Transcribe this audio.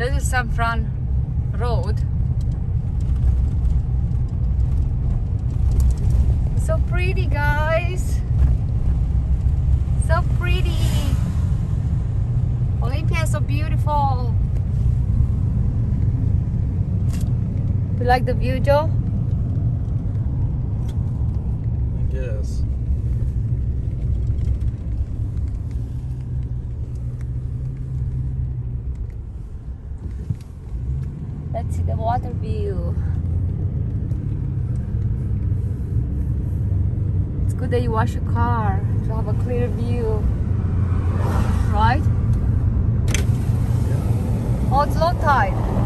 This is San Fran Road. So pretty, guys. So pretty. Olympia is so beautiful. You like the view, Joe? I Let's see the water view. It's good that you wash your car to have a clear view, right? Oh, it's low tide.